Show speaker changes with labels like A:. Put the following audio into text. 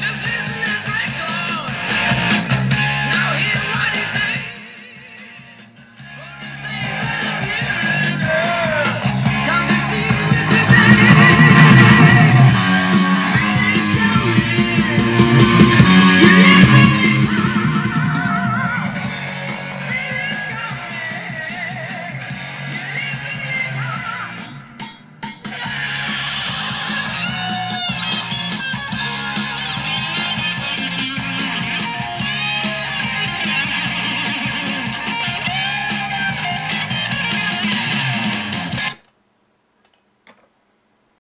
A: just listen.